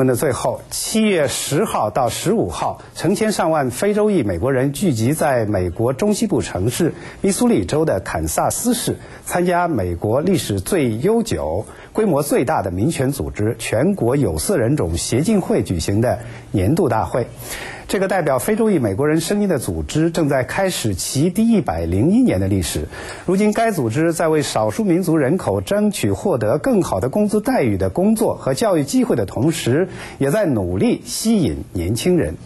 问的最后，七月十号到十五号，成千上万非洲裔美国人聚集在美国中西部城市密苏里州的堪萨斯市，参加美国历史最悠久、规模最大的民权组织全国有色人种协进会举行的年度大会。这个代表非洲裔美国人声音的组织正在开始其第一百零一年的历史。如今，该组织在为少数民族人口争取获得更好的工资待遇的工作和教育机会的同时，也在努力吸引年轻人。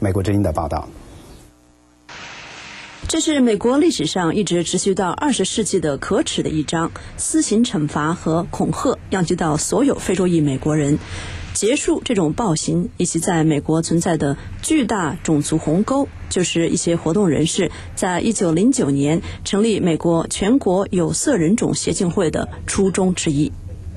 美国之音的报道。这是美国历史上一直持续到二十世纪的可耻的一章：私刑惩罚和恐吓殃及到所有非洲裔美国人。结束这种暴行以及在美国存在的巨大种族鸿沟，就是一些活动人士在一九零九年成立美国全国有色人种协进会的初衷之一。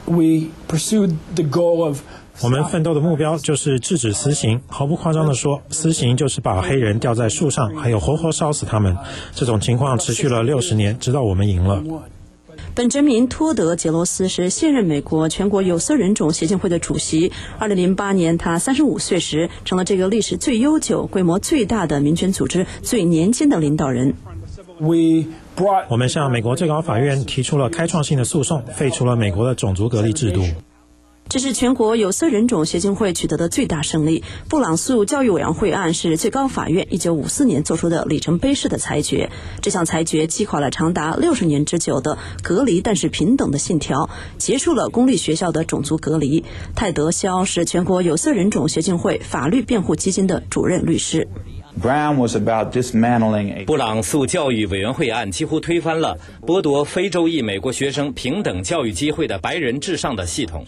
We pursued the goal of 我们奋斗的目标就是制止私刑。毫不夸张地说，私刑就是把黑人吊在树上，还有活活烧死他们。这种情况持续了六十年，直到我们赢了。本杰明·托德·杰罗斯是现任美国全国有色人种协进会的主席。二零零八年，他三十五岁时，成了这个历史最悠久、规模最大的民权组织最年轻的领导人。我们向美国最高法院提出了开创性的诉讼，废除了美国的种族隔离制度。这是全国有色人种协进会取得的最大胜利。布朗诉教育委员会案是最高法院1954年做出的里程碑式的裁决。这项裁决击垮了长达六十年之久的隔离但是平等的信条，结束了公立学校的种族隔离。泰德·肖是全国有色人种协进会法律辩护基金的主任律师。布朗诉教育委员会案几乎推翻了剥夺非洲裔美国学生平等教育机会的白人至上的系统。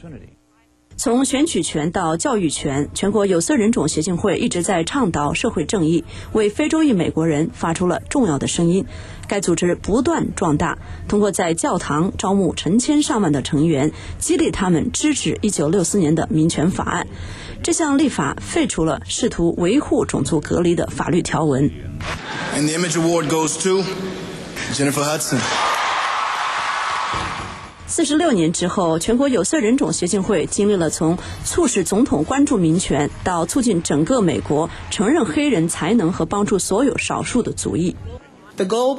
从选举权到教育权，全国有色人种协进会一直在倡导社会正义，为非洲裔美国人发出了重要的声音。该组织不断壮大，通过在教堂招募成千上万的成员，激励他们支持1964年的民权法案。这项立法废除了试图维护种族隔离的法律条文。And the image award goes to Jennifer Hudson. 四十六年之后，全国有色人种协进会经历了从促使总统关注民权，到促进整个美国承认黑人才能和帮助所有少数的族裔。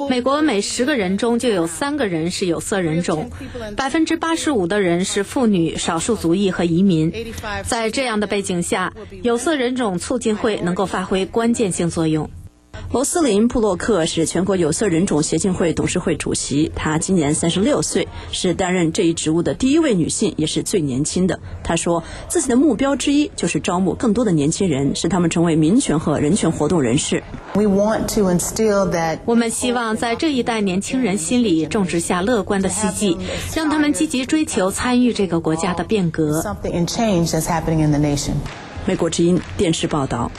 美国每十个人中就有三个人是有色人种，百分之八十五的人是妇女、少数族裔和移民。在这样的背景下，有色人种促进会能够发挥关键性作用。罗斯林·布洛克是全国有色人种协进会董事会主席，她今年三十六岁，是担任这一职务的第一位女性，也是最年轻的。她说，自己的目标之一就是招募更多的年轻人，使他们成为民权和人权活动人士。我们希望在这一代年轻人心里种植下乐观的希冀，让他们积极追求参与这个国家的变革。美国之音电视报道。